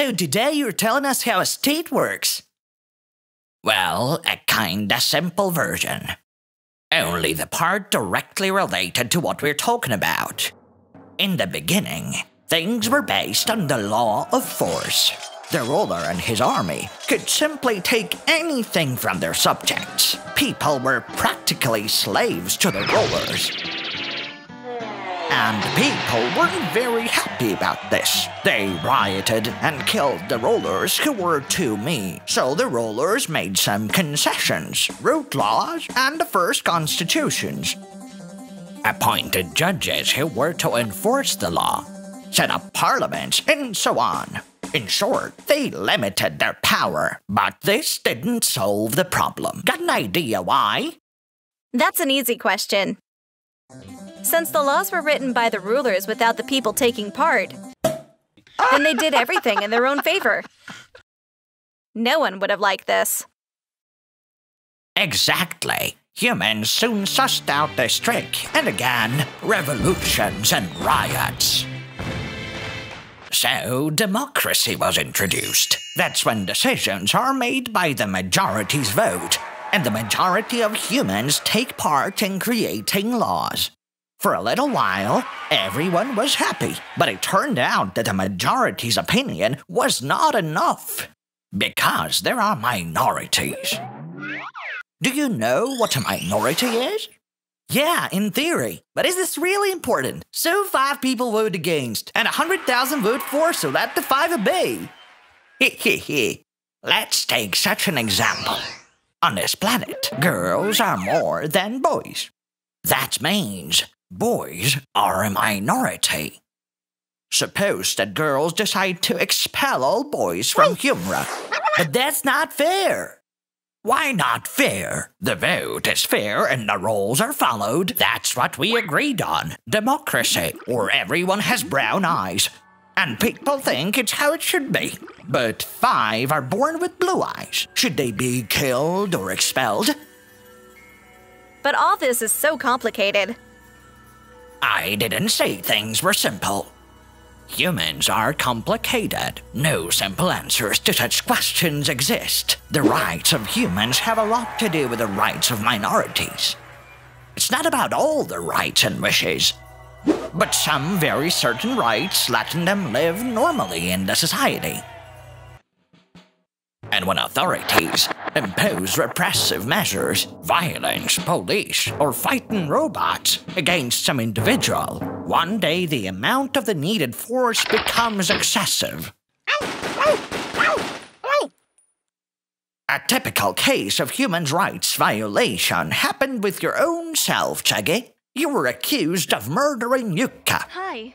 So today you're telling us how a state works? Well, a kinda simple version. Only the part directly related to what we're talking about. In the beginning, things were based on the law of force. The ruler and his army could simply take anything from their subjects. People were practically slaves to the rulers. And people weren't very happy about this. They rioted and killed the rulers who were too mean. So the rulers made some concessions, wrote laws, and the first constitutions. Appointed judges who were to enforce the law, set up parliaments, and so on. In short, they limited their power, but this didn't solve the problem. Got an idea why? That's an easy question. Since the laws were written by the rulers without the people taking part, then they did everything in their own favor. No one would have liked this. Exactly. Humans soon sussed out this trick and again, revolutions and riots. So, democracy was introduced. That's when decisions are made by the majority's vote, and the majority of humans take part in creating laws. For a little while, everyone was happy, but it turned out that the majority's opinion was not enough. Because there are minorities. Do you know what a minority is? Yeah, in theory. But is this really important? So five people vote against, and a hundred thousand vote for, so that the five obey. Hehehe. Let's take such an example. On this planet, girls are more than boys. That means boys are a minority. Suppose that girls decide to expel all boys from Humra. But that's not fair. Why not fair? The vote is fair and the rules are followed. That's what we agreed on. Democracy, or everyone has brown eyes. And people think it's how it should be. But five are born with blue eyes. Should they be killed or expelled? But all this is so complicated. I didn't say things were simple. Humans are complicated. No simple answers to such questions exist. The rights of humans have a lot to do with the rights of minorities. It's not about all the rights and wishes, but some very certain rights letting them live normally in the society. And when authorities impose repressive measures, violence, police, or fighting robots against some individual, one day the amount of the needed force becomes excessive. A typical case of human rights violation happened with your own self, Chuggy. You were accused of murdering Yuka. Hi.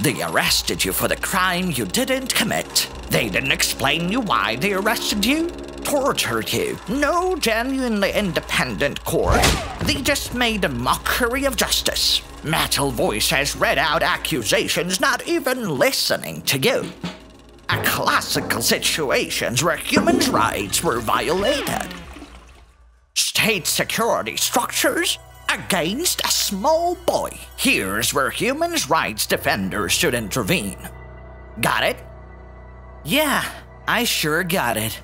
They arrested you for the crime you didn't commit. They didn't explain you why they arrested you, tortured you. No genuinely independent court. They just made a mockery of justice. Metal Voice has read out accusations, not even listening to you. A classical situations where human rights were violated. State security structures against a small boy. Here's where human rights defenders should intervene. Got it? Yeah, I sure got it.